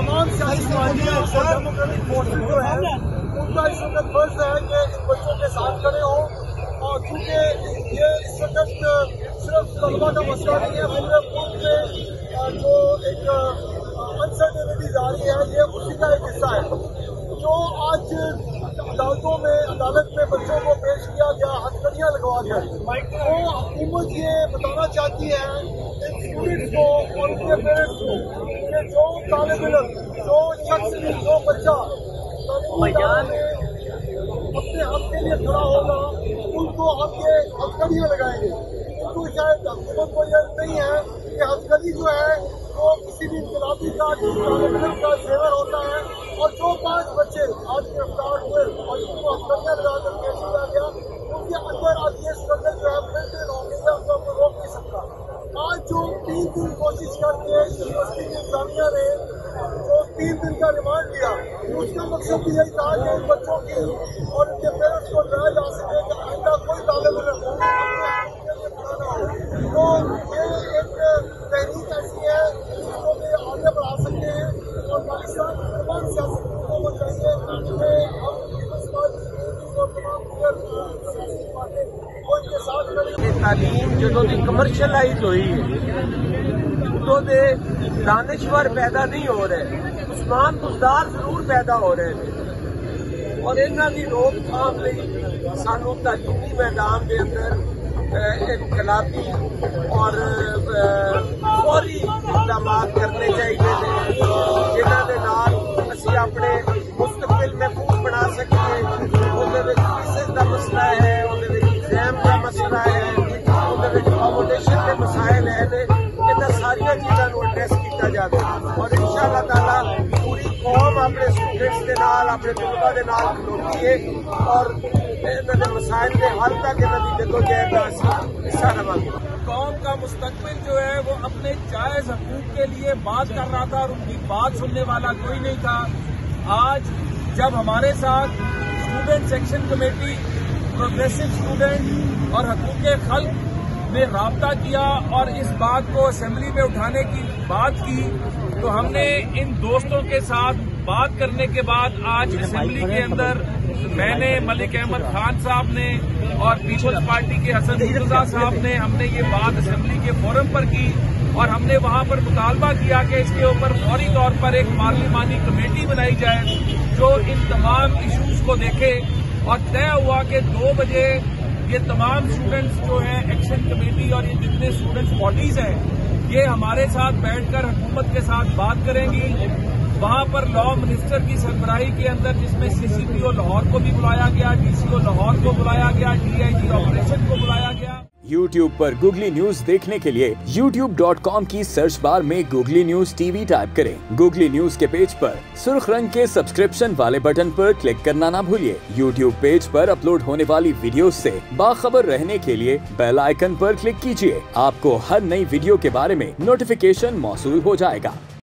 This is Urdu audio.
تمام سیاسی پارٹیاں اور ڈیموکریٹک فورسز جو ہے ان کا اس وقت فرض ہے کہ ان بچوں کے ساتھ کھڑے ہوں۔ اور کیونکہ یہ اس وقت صرف طلبا کا مسئلہ نہیں ہے پورے ملک میں جو ایک انسرٹنٹی جاری ہے، یہ اسی کا ایک حصہ ہے۔ جو آج عدالتوں میں، عدالت میں بچوں کو پیش کیا گیا، ہتھکڑیاں لگوا کر، وہ حکومت یہ بتانا چاہتی ہے ان اسٹوڈنٹس کو اور ان کے پیرنٹس کو جو طالب علم جو شخص جو بچہ اپنے حق کے لیے کھڑا ہوگا ان کو ہم یہ ہتھکڑیاں لگائیں گے۔ کیونکہ شاید حکومت کو یہ نہیں ہے کہ ہتھکڑی جو ہے وہ کسی بھی انقلابی کا طالب علم کا زیور ہوتا ہے۔ اور جو پانچ بچے آج گرفتار ہوئے اور ان کو ہتھکڑیاں لگا کر پیش کیا گیا ان کے اندر آج یہ اسٹرگل جو ہے پرنٹڈ ہو گئی ہے ان کو روک نہیں سکتا۔ آج جو تین دن کوشش کر کے یونیورسٹی جو تین دن کا ریمانڈ لیا اس کا مقصد یہی تھا کہ ان بچوں کی اور ان کے پیرنٹس کو ڈرایا جا سکے کہ آئندہ کوئی طالب علم نہ ہو۔ تو یہ ایک تحریک ایسی ہے جس کو کہ آگے بڑھا سکتے ہیں اور پاکستان تمام سیاسی قوتوں کو چاہیے کہ ہم پیپلز پارٹی اور تمام سیاسی پارٹی وہ ان کے ساتھ تعلیم جدوں دی کمرشلائز ہوئی ہے۔ ادوں دے دانشور پیدا نہیں ہو رہے، عثمان بزدار ضرور پیدا ہو رہے ہیں۔ اور انہوں کی روک تھام ਲਈ سانو تعلیمی میدان کے اندر انقلابی اور فوری اقدامات کرنے چاہیے جنہوں کے نال اسی اپنے مستقبل محفوظ بنا سکیں اندر فیسز کا مسئلہ ہے۔ ساری چیزوں ایڈریس کیا جائے اور ان شاء اللہ تعالی پوری قوم اپنے اسٹوڈنٹس کے نال اپنے طلبا کے نال کھلوتی ہے اور مسائل کے حل تک جدوجہد کا حصہ رواں قوم کا مستقبل جو ہے وہ اپنے جائز حقوق کے لیے بات کر رہا تھا اور ان کی بات سننے والا کوئی نہیں تھا آج جب ہمارے ساتھ student section committee progressive student اور حقوق خلق نے رابطہ کیا اور اس بات کو اسمبلی میں اٹھانے کی بات کی، تو ہم نے ان دوستوں کے ساتھ بات کرنے کے بعد آج اسمبلی کے اندر میں نے ملک احمد خان صاحب نے اور پیپلز پارٹی کے حسن مرزا صاحب نے ہم نے یہ بات اسمبلی کے فورم پر کی اور ہم نے وہاں پر مطالبہ کیا کہ اس کے اوپر فوری طور پر ایک پارلیمانی کمیٹی بنائی جائے جو ان تمام ایشوز کو دیکھے اور طے ہوا کہ دو بجے یہ تمام اسٹوڈنٹس جو ہیں ایکشن کمیٹی اور یہ جتنے اسٹوڈنٹس باڈیز ہیں، یہ ہمارے ساتھ بیٹھ کر حکومت کے ساتھ بات کریں گی۔ وہاں پر لا منسٹر کی سربراہی کے اندر جس میں سی سی پی او لاہور کو بھی بلایا گیا ڈی سی او لاہور کو بلایا گیا ڈی آئی جی آپریشن کو بلایا گیا۔ یوٹیوب پر گوگلی نیوز دیکھنے کے لیے یوٹیوب ڈاٹ کام کی سرچ بار میں Google news T V type کریں۔ گوگلی نیوز کے پیج پر سرخ رنگ کے سبسکرپشن والے بٹن پر کلک کرنا نہ بھولیے۔ یوٹیوب پیج پر اپلوڈ ہونے والی ویڈیوز سے باخبر رہنے کے لیے بیل آئکن پر کلک کیجیے۔ آپ کو ہر نئی ویڈیو کے بارے میں نوٹیفیکیشن موصول ہو جائے گا۔